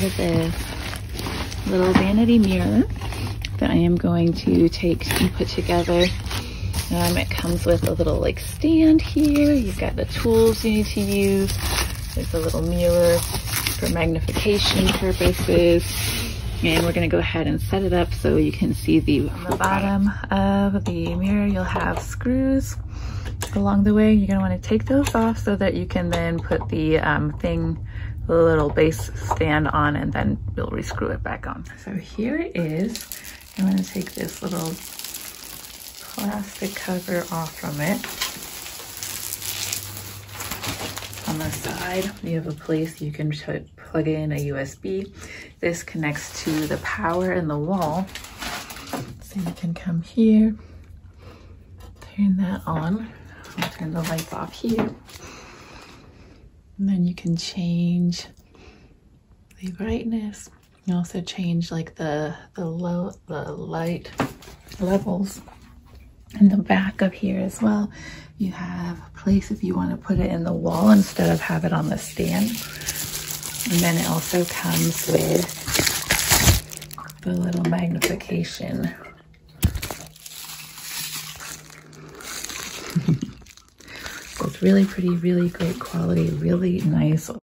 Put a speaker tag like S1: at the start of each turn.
S1: have this little vanity mirror that I am going to take and put together. Um, it comes with a little like stand here. You've got the tools you need to use. There's a little mirror for magnification purposes. And we're gonna go ahead and set it up so you can see the, the bottom of the mirror. You'll have screws along the way. You're gonna wanna take those off so that you can then put the um, thing, little base stand on and then we'll rescrew it back on. So here it is. I'm gonna take this little plastic cover off from it. On the side, you have a place you can plug in a USB. This connects to the power in the wall. So you can come here, turn that on. I'll turn the lights off here. And then you can change the brightness. You also change like the the low the light levels in the back of here as well. You have a place if you want to put it in the wall instead of have it on the stand. And then it also comes with the little magnification. so it's really pretty, really great quality, really nice